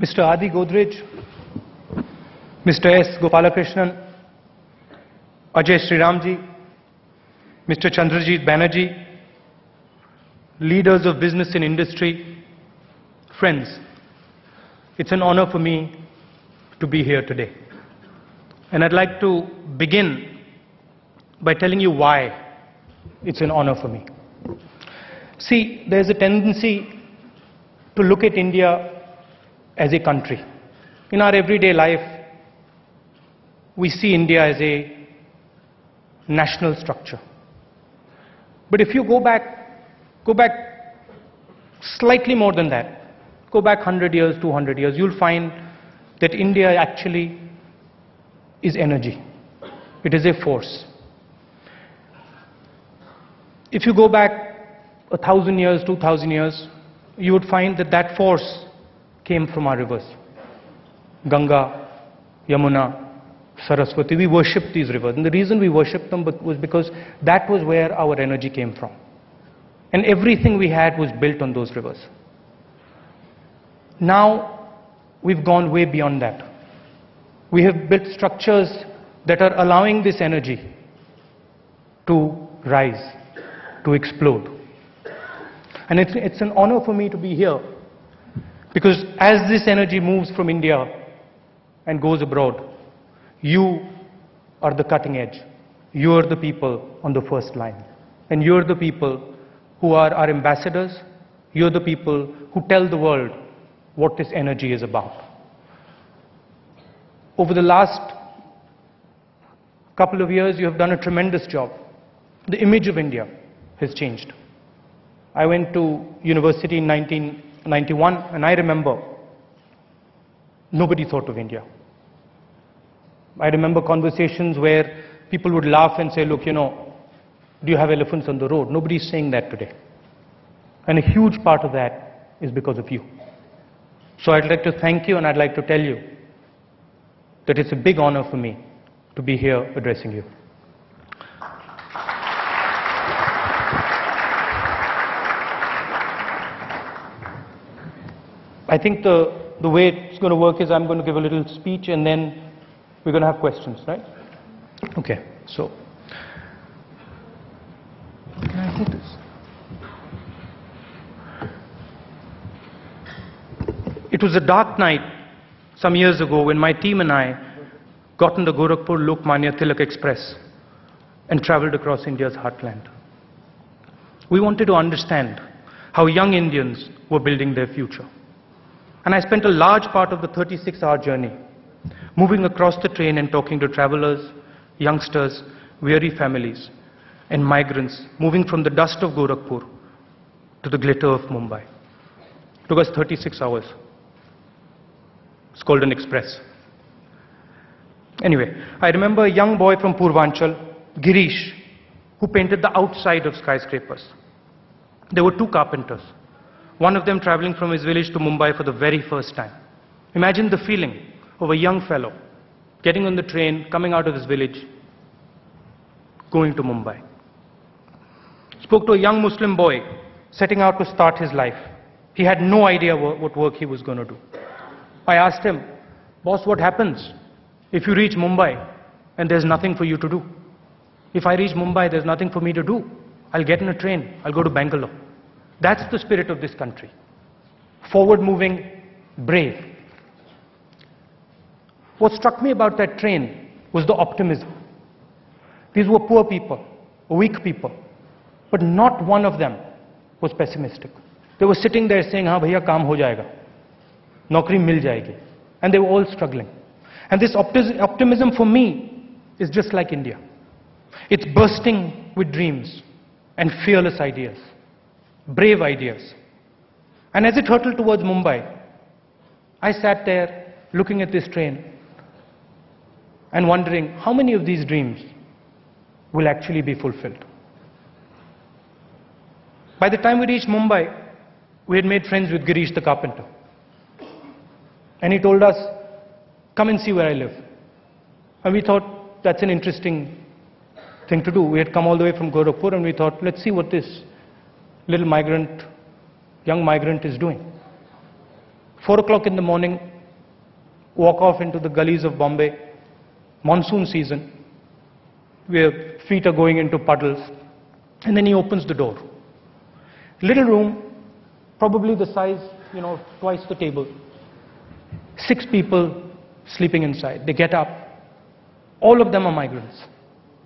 Mr. Adi Godrej, Mr. S. Gopalakrishnan, Ajay Shriramji, Mr. Chandrajit Banerjee, leaders of business and industry, friends, it's an honor for me to be here today. And I'd like to begin by telling you why it's an honor for me. See, there's a tendency to look at India as a country. In our everyday life, we see India as a national structure. But if you go back, go back slightly more than that, go back 100 years, 200 years, you'll find that India actually is energy. It is a force. If you go back a thousand years, two thousand years, you would find that that force came from our rivers. Ganga, Yamuna, Saraswati. We worshipped these rivers. And the reason we worshipped them was because that was where our energy came from. And everything we had was built on those rivers. Now, we've gone way beyond that. We have built structures that are allowing this energy to rise, to explode. And it's, it's an honor for me to be here because as this energy moves from India and goes abroad, you are the cutting edge. You are the people on the first line. And you're the people who are our ambassadors. You're the people who tell the world what this energy is about. Over the last couple of years, you have done a tremendous job. The image of India has changed. I went to university in 1991 and I remember nobody thought of India. I remember conversations where people would laugh and say, look, you know, do you have elephants on the road? Nobody's saying that today. And a huge part of that is because of you. So I'd like to thank you and I'd like to tell you that it's a big honor for me to be here addressing you. I think the, the way it's going to work is I'm going to give a little speech and then we're going to have questions, right? Okay, so. Can I this? It was a dark night some years ago when my team and I got on the Gorakhpur Lokmanya Tilak Express and traveled across India's heartland. We wanted to understand how young Indians were building their future. And I spent a large part of the 36 hour journey moving across the train and talking to travelers, youngsters, weary families, and migrants moving from the dust of Gorakhpur to the glitter of Mumbai. It took us 36 hours. It's called an express. Anyway, I remember a young boy from Purvanchal, Girish, who painted the outside of skyscrapers. There were two carpenters, one of them traveling from his village to Mumbai for the very first time. Imagine the feeling of a young fellow getting on the train, coming out of his village, going to Mumbai. Spoke to a young Muslim boy setting out to start his life. He had no idea what work he was going to do. I asked him, Boss, what happens if you reach Mumbai and there's nothing for you to do? If I reach Mumbai, there's nothing for me to do. I'll get in a train, I'll go to Bangalore. That's the spirit of this country. Forward moving, brave. What struck me about that train was the optimism. These were poor people, weak people, but not one of them was pessimistic. They were sitting there saying, "Ha, bhaiya, kaam ho jayega. Naukri mil jayegi." And they were all struggling. And this optimism for me is just like India. It's bursting with dreams and fearless ideas, brave ideas. And as it hurtled towards Mumbai, I sat there looking at this train and wondering how many of these dreams will actually be fulfilled. By the time we reached Mumbai, we had made friends with Girish the carpenter. And he told us, come and see where I live. And we thought, that's an interesting thing to do. We had come all the way from Gorakhpur and we thought, let's see what this little migrant, young migrant is doing. 4 o'clock in the morning, walk off into the gullies of Bombay, monsoon season, where feet are going into puddles, and then he opens the door. Little room, probably the size, you know, twice the table. Six people sleeping inside. They get up. All of them are migrants.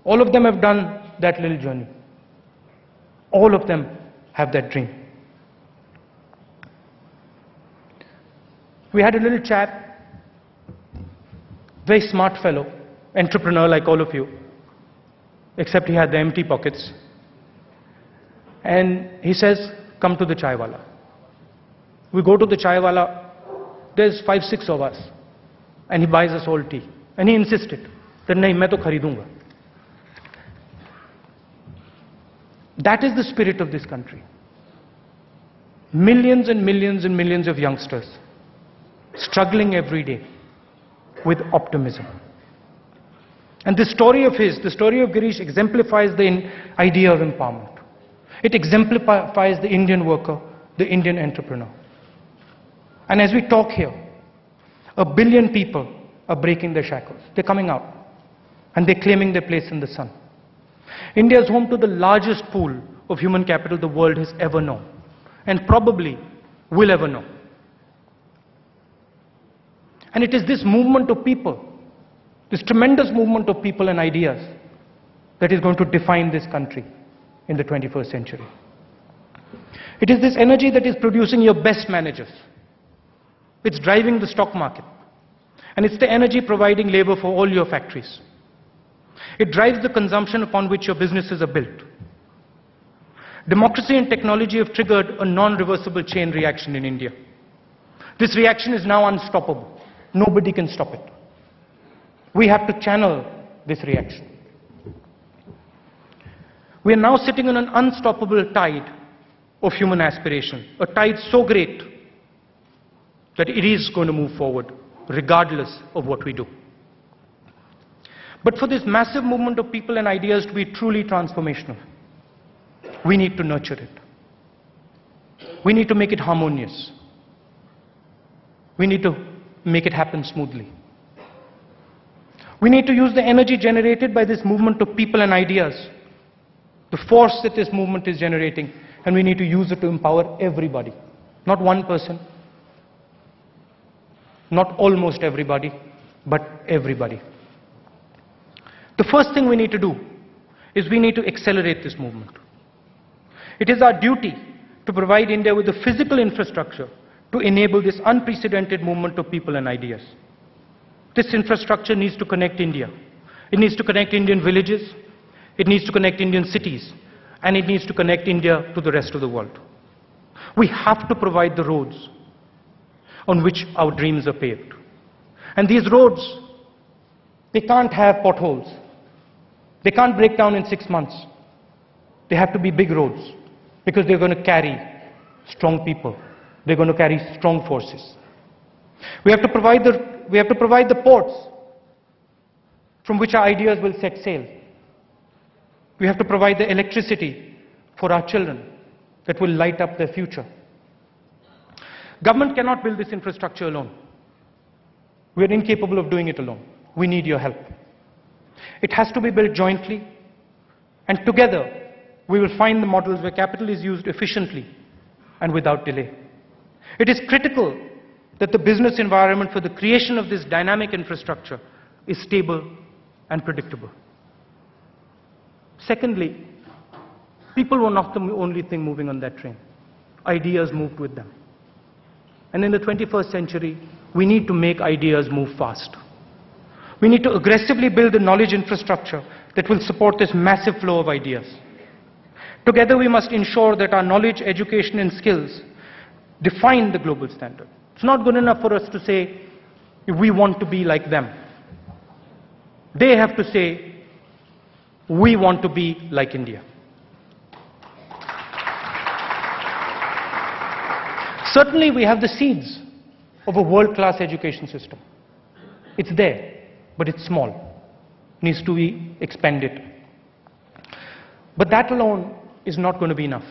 All of them have done that little journey. All of them have that dream. We had a little chap, very smart fellow, entrepreneur like all of you, except he had the empty pockets. And he says, Come to the chaiwala. We go to the chaiwala, there's five, six of us, and he buys us all tea. And he insisted that, Nahi, main to kharidunga. That is the spirit of this country. Millions and millions and millions of youngsters struggling every day with optimism. And the story of his, the story of Girish exemplifies the idea of empowerment. It exemplifies the Indian worker, the Indian entrepreneur. And as we talk here, a billion people are breaking their shackles. They're coming out and they're claiming their place in the sun. India is home to the largest pool of human capital the world has ever known and probably will ever know. And it is this movement of people, this tremendous movement of people and ideas, that is going to define this country in the 21st century. It is this energy that is producing your best managers. It's driving the stock market. And it's the energy providing labor for all your factories. It drives the consumption upon which your businesses are built. Democracy and technology have triggered a non-reversible chain reaction in India. This reaction is now unstoppable. Nobody can stop it. We have to channel this reaction. We are now sitting on an unstoppable tide of human aspiration, a tide so great that it is going to move forward regardless of what we do. But for this massive movement of people and ideas to be truly transformational, we need to nurture it. We need to make it harmonious. We need to make it happen smoothly. We need to use the energy generated by this movement of people and ideas, the force that this movement is generating, and we need to use it to empower everybody. Not one person, not almost everybody, but everybody. The first thing we need to do is we need to accelerate this movement. It is our duty to provide India with the physical infrastructure to enable this unprecedented movement of people and ideas. This infrastructure needs to connect India. It needs to connect Indian villages, it needs to connect Indian cities, and it needs to connect India to the rest of the world. We have to provide the roads on which our dreams are paved. And these roads, they can't have potholes. They can't break down in six months. They have to be big roads because they're going to carry strong people. They're going to carry strong forces. We have to provide the, we have to provide the ports from which our ideas will set sail. We have to provide the electricity for our children that will light up their future. Government cannot build this infrastructure alone. We are incapable of doing it alone. We need your help. It has to be built jointly, and together we will find the models where capital is used efficiently and without delay. It is critical that the business environment for the creation of this dynamic infrastructure is stable and predictable. Secondly, people were not the only thing moving on that train. Ideas moved with them. And in the 21st century, we need to make ideas move fast. We need to aggressively build the knowledge infrastructure that will support this massive flow of ideas. Together, we must ensure that our knowledge, education, and skills define the global standard. It's not good enough for us to say, we want to be like them. They have to say, we want to be like India. Certainly, we have the seeds of a world-class education system. It's there, but it's small. Needs to be expanded. But that alone is not going to be enough.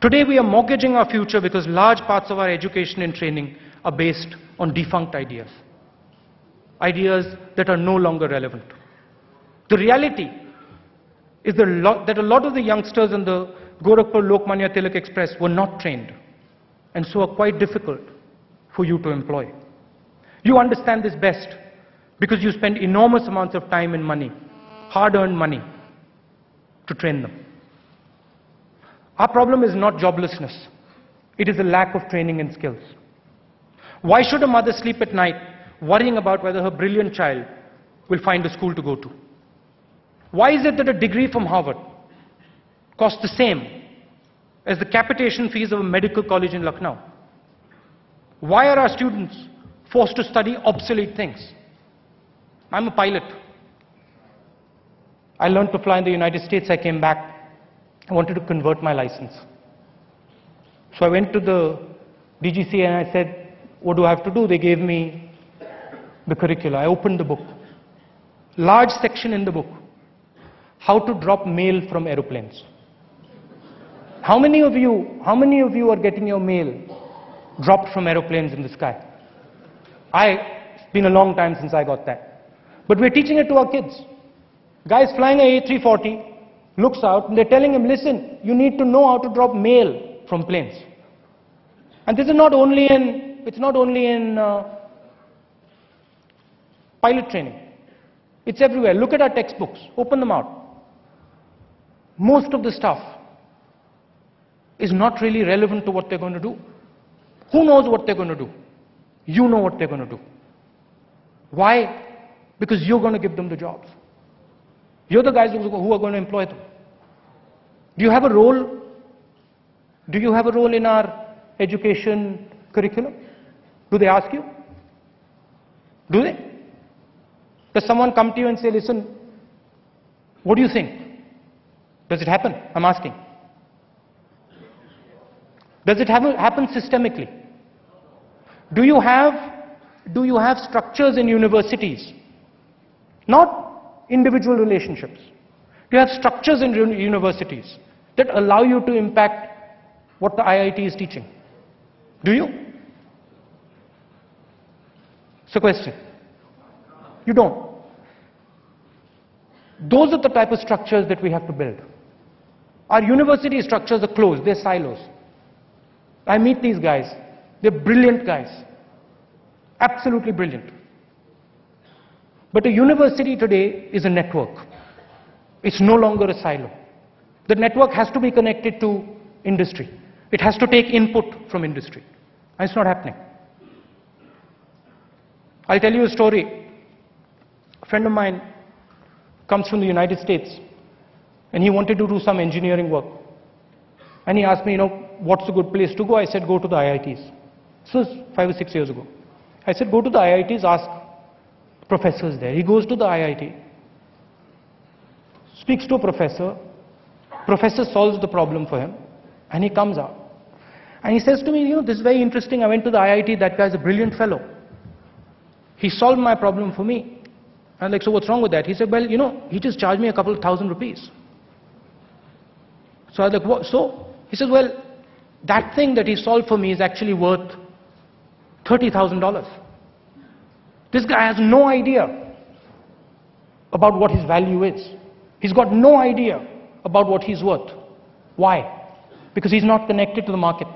Today we are mortgaging our future because large parts of our education and training are based on defunct ideas. Ideas that are no longer relevant. The reality is that a lot, of the youngsters in the Gorakhpur Lokmanya Tilak Express were not trained and so are quite difficult for you to employ. You understand this best because you spend enormous amounts of time and money, hard-earned money, to train them. Our problem is not joblessness. It is a lack of training and skills. Why should a mother sleep at night worrying about whether her brilliant child will find a school to go to? Why is it that a degree from Harvard costs the same as the capitation fees of a medical college in Lucknow? Why are our students forced to study obsolete things? I'm a pilot. I learned to fly in the United States. I came back. I wanted to convert my license. So I went to the DGC and I said, What do I have to do? They gave me the curricula. I opened the book. Large section in the book how to drop mail from aeroplanes. How many of you, how many of you are getting your mail dropped from aeroplanes in the sky? I, it's been a long time since I got that. But we're teaching it to our kids. Guys flying a A340 looks out and they're telling him, listen, you need to know how to drop mail from planes. And this is not only in, it's not only in uh, pilot training. It's everywhere. Look at our textbooks. Open them out most of the stuff is not really relevant to what they're going to do. Who knows what they're going to do? You know what they're going to do. Why? Because you're going to give them the jobs. You're the guys who are going to employ them. Do you have a role? Do you have a role in our education curriculum? Do they ask you? Do they? Does someone come to you and say, listen, what do you think? Does it happen? I'm asking. Does it happen, happen systemically? Do you have do you have structures in universities? Not individual relationships. You have structures in universities that allow you to impact what the IIT is teaching? Do you? It's a question. You don't. Those are the type of structures that we have to build. Our university structures are closed, they're silos. I meet these guys, they're brilliant guys, absolutely brilliant. But a university today is a network. It's no longer a silo. The network has to be connected to industry. It has to take input from industry. And it's not happening. I'll tell you a story. A friend of mine comes from the United States and he wanted to do some engineering work. And he asked me, you know, what's a good place to go? I said, go to the IITs. This was five or six years ago. I said, go to the IITs, ask professors there. He goes to the IIT, speaks to a professor, professor solves the problem for him, and he comes out. And he says to me, you know, this is very interesting. I went to the IIT, that guy's a brilliant fellow. He solved my problem for me. I'm like, so what's wrong with that? He said, well, you know, he just charged me a couple of thousand rupees. So I was like, what? So? He says, well, that thing that he solved for me is actually worth $30,000. This guy has no idea about what his value is. He's got no idea about what he's worth. Why? Because he's not connected to the market.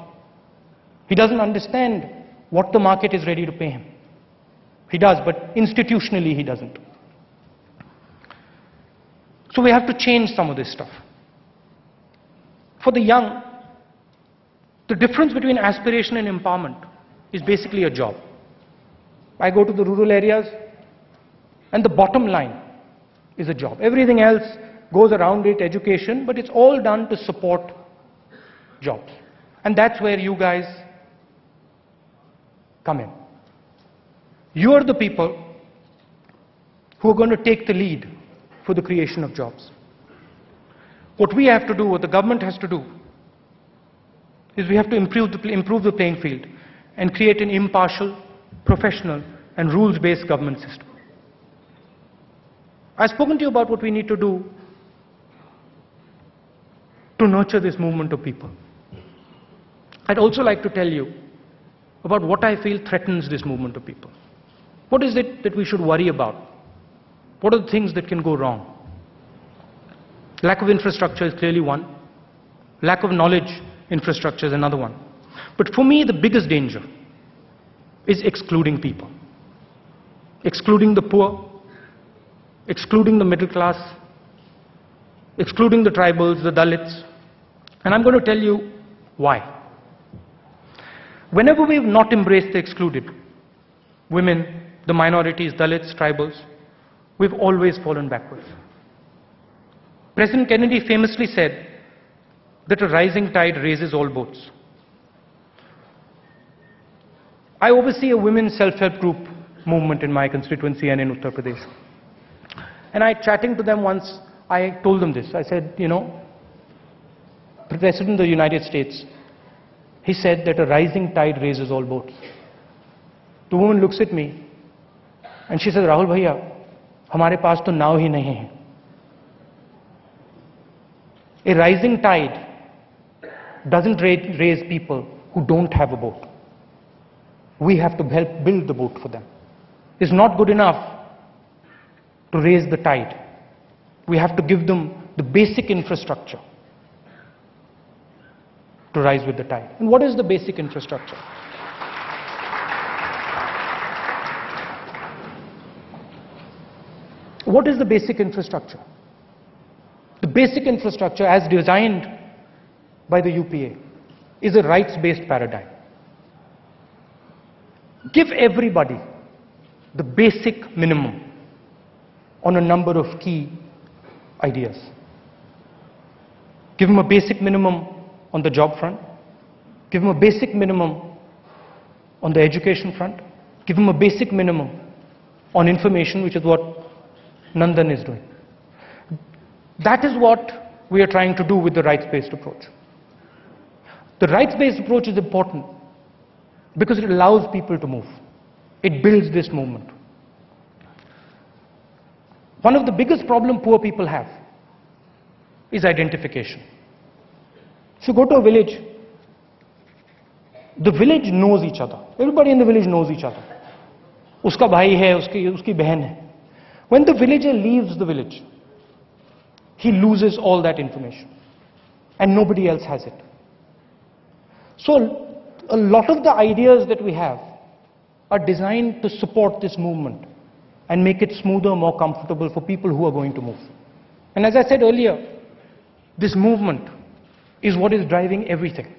He doesn't understand what the market is ready to pay him. He does, but institutionally he doesn't. So we have to change some of this stuff. For the young, the difference between aspiration and empowerment is basically a job. I go to the rural areas and the bottom line is a job. Everything else goes around it, education, but it's all done to support jobs. And that's where you guys come in. You are the people who are going to take the lead for the creation of jobs. What we have to do, what the government has to do, is we have to improve the, improve the playing field and create an impartial, professional, and rules-based government system. I've spoken to you about what we need to do to nurture this movement of people. I'd also like to tell you about what I feel threatens this movement of people. What is it that we should worry about? What are the things that can go wrong? Lack of infrastructure is clearly one. Lack of knowledge infrastructure is another one. But for me, the biggest danger is excluding people. Excluding the poor, excluding the middle class, excluding the tribals, the Dalits. And I'm going to tell you why. Whenever we've not embraced the excluded, women, the minorities, Dalits, tribals, we've always fallen backwards. President Kennedy famously said that a rising tide raises all boats. I oversee a women's self-help group movement in my constituency and in Uttar Pradesh. And I, chatting to them once, I told them this. I said, you know, the President of the United States, he said that a rising tide raises all boats. The woman looks at me and she says, Rahul Bhaiya, हमारे पास तो नाव ही नहीं है. A rising tide doesn't raise people who don't have a boat. We have to help build the boat for them. It's not good enough to raise the tide. We have to give them the basic infrastructure to rise with the tide. And what is the basic infrastructure? What is the basic infrastructure? The basic infrastructure as designed by the UPA is a rights-based paradigm. Give everybody the basic minimum on a number of key ideas. Give them a basic minimum on the job front. Give them a basic minimum on the education front. Give them a basic minimum on information, which is what Nandan is doing. That is what we are trying to do with the rights-based approach. The rights-based approach is important because it allows people to move. It builds this movement. One of the biggest problem poor people have is identification. If you go to a village, the village knows each other. Everybody in the village knows each other. Uska bhai hai, uski, uski behan hai. When the villager leaves the village, he loses all that information. And nobody else has it. So a lot of the ideas that we have are designed to support this movement and make it smoother, more comfortable for people who are going to move. And as I said earlier, this movement is what is driving everything.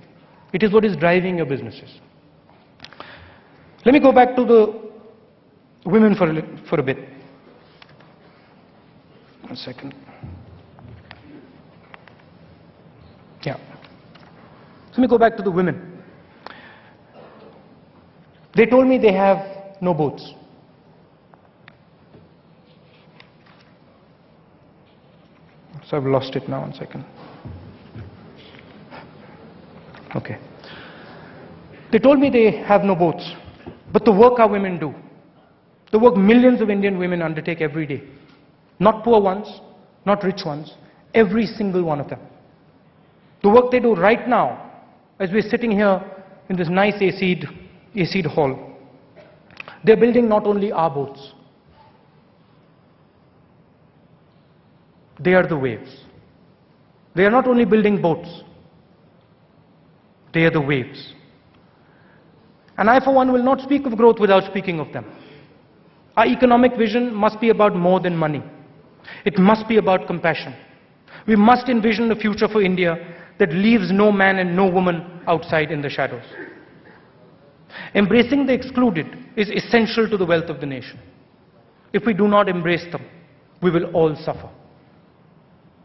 It is what is driving your businesses. Let me go back to the women for a, for a bit. One second. Yeah. Let me go back to the women. They told me they have no boats. So I've lost it now, one second. Okay. They told me they have no boats, but the work our women do, the work millions of Indian women undertake every day, not poor ones, not rich ones, every single one of them. The work they do right now, as we're sitting here in this nice AC'd AC'd hall. They're building not only our boats, they are the waves. They are not only building boats, they are the waves. And I, for one, will not speak of growth without speaking of them. Our economic vision must be about more than money. It must be about compassion. We must envision a future for India that leaves no man and no woman outside in the shadows. Embracing the excluded is essential to the wealth of the nation. If we do not embrace them, we will all suffer.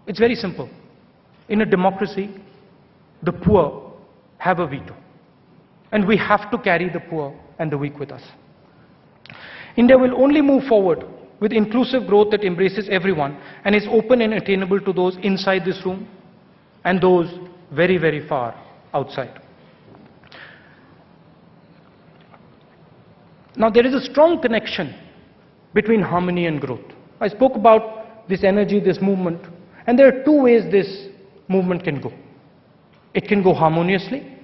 It's very simple. In a democracy, the poor have a veto. And we have to carry the poor and the weak with us. India will only move forward with inclusive growth that embraces everyone and is open and attainable to those inside this room and those very, very far outside. Now there is a strong connection between harmony and growth. I spoke about this energy, this movement, and there are two ways this movement can go. It can go harmoniously,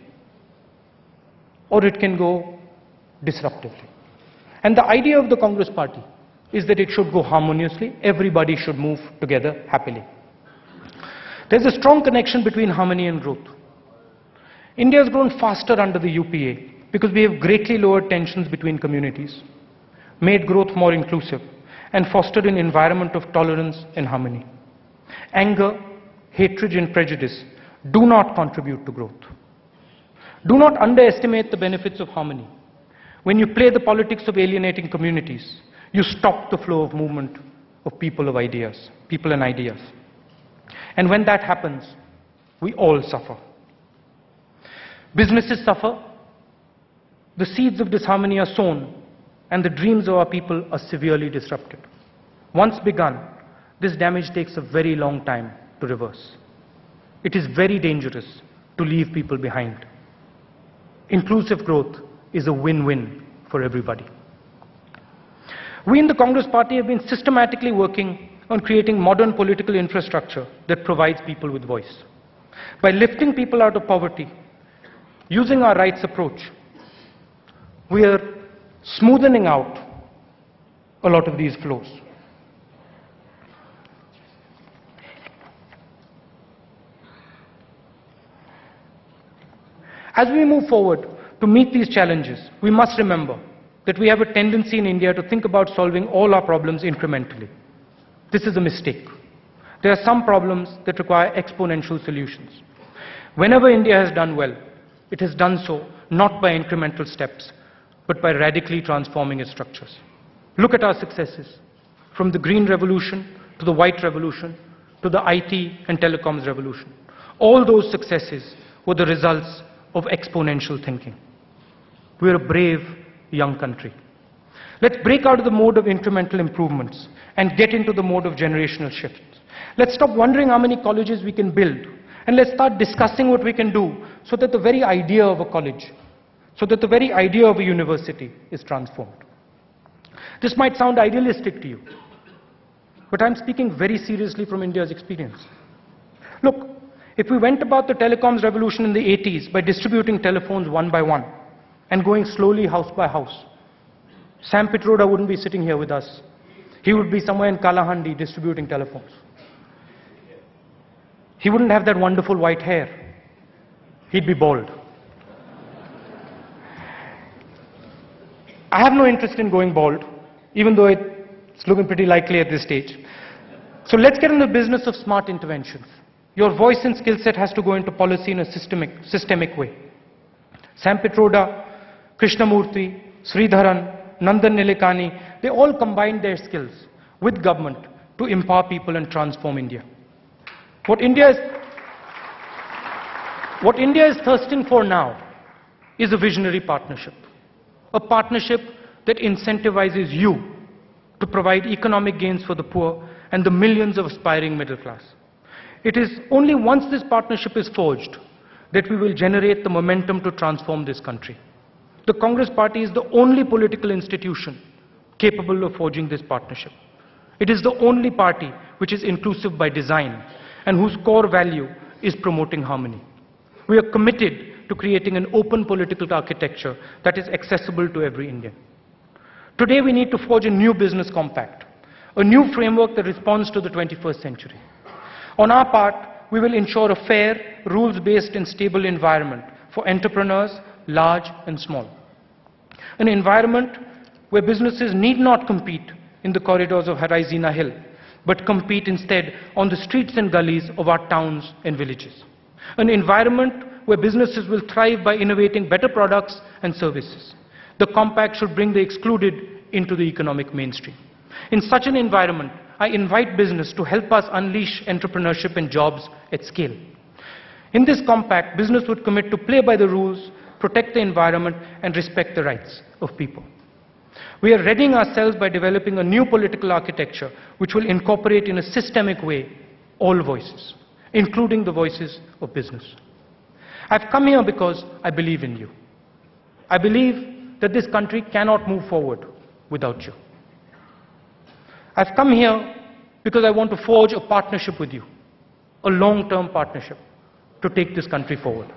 or it can go disruptively. And the idea of the Congress party is that it should go harmoniously, everybody should move together happily. There's a strong connection between harmony and growth. India has grown faster under the UPA because we have greatly lowered tensions between communities, made growth more inclusive, and fostered an environment of tolerance and harmony. Anger, hatred, and prejudice do not contribute to growth. Do not underestimate the benefits of harmony. When you play the politics of alienating communities, you stop the flow of movement of people of ideas, people and ideas. And when that happens, we all suffer. Businesses suffer, the seeds of disharmony are sown, and the dreams of our people are severely disrupted. Once begun, this damage takes a very long time to reverse. It is very dangerous to leave people behind. Inclusive growth is a win-win for everybody. We in the Congress party have been systematically working on creating modern political infrastructure that provides people with voice. By lifting people out of poverty, using our rights approach, we are smoothing out a lot of these flows. As we move forward to meet these challenges, we must remember that we have a tendency in India to think about solving all our problems incrementally. This is a mistake. There are some problems that require exponential solutions. Whenever India has done well, it has done so not by incremental steps, but by radically transforming its structures. Look at our successes, from the Green Revolution to the White Revolution to the IT and telecoms revolution. All those successes were the results of exponential thinking. We're a brave young country. Let's break out of the mode of incremental improvements and get into the mode of generational shifts. Let's stop wondering how many colleges we can build and let's start discussing what we can do so that the very idea of a college, so that the very idea of a university is transformed. This might sound idealistic to you, but I'm speaking very seriously from India's experience. Look, if we went about the telecoms revolution in the 80s by distributing telephones one by one and going slowly house by house, Sam Pitroda wouldn't be sitting here with us. He would be somewhere in Kalahandi distributing telephones. He wouldn't have that wonderful white hair. He'd be bald. I have no interest in going bald, even though it's looking pretty likely at this stage. So let's get in the business of smart interventions. Your voice and skill set has to go into policy in a systemic, systemic way. Sam Pitroda, Krishnamurthy, Sreedharan, Nandan Nilekani, they all combined their skills with government to empower people and transform India. What India is, what India is thirsting for now is a visionary partnership. A partnership that incentivizes you to provide economic gains for the poor and the millions of aspiring middle class. It is only once this partnership is forged that we will generate the momentum to transform this country. The Congress party is the only political institution capable of forging this partnership. It is the only party which is inclusive by design and whose core value is promoting harmony. We are committed to creating an open political architecture that is accessible to every Indian. Today we need to forge a new business compact, a new framework that responds to the 21st century. On our part, we will ensure a fair, rules-based and stable environment for entrepreneurs, large and small. An environment where businesses need not compete in the corridors of Raisina Hill, but compete instead on the streets and gullies of our towns and villages. An environment where businesses will thrive by innovating better products and services. The compact should bring the excluded into the economic mainstream. In such an environment, I invite business to help us unleash entrepreneurship and jobs at scale. In this compact, business would commit to play by the rules, protect the environment, and respect the rights of people. We are readying ourselves by developing a new political architecture which will incorporate in a systemic way all voices, including the voices of business. I've come here because I believe in you. I believe that this country cannot move forward without you. I've come here because I want to forge a partnership with you, a long-term partnership to take this country forward.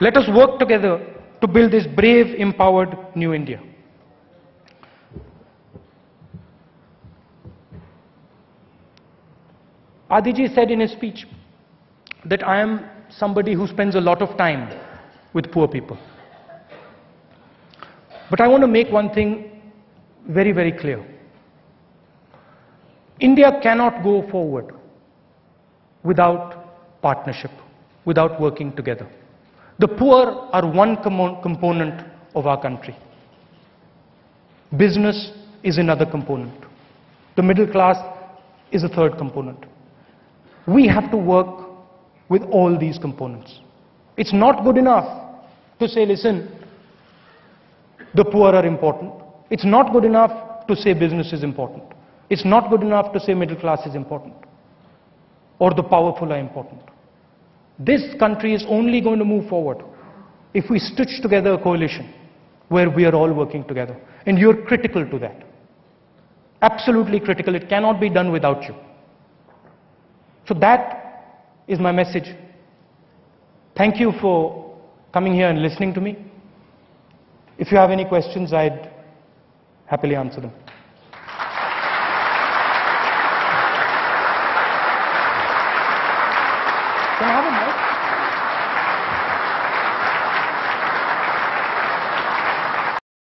Let us work together to build this brave, empowered new India. Adiji said in his speech that I am somebody who spends a lot of time with poor people. But I want to make one thing very, very clear. India cannot go forward without partnership, without working together. The poor are one commo- component of our country. Business is another component. The middle class is a third component. We have to work with all these components. It's not good enough to say, listen, the poor are important. It's not good enough to say business is important. It's not good enough to say middle class is important or the powerful are important. This country is only going to move forward if we stitch together a coalition where we are all working together. And you're critical to that. Absolutely critical. It cannot be done without you. So that is my message. Thank you for coming here and listening to me. If you have any questions, I'd happily answer them.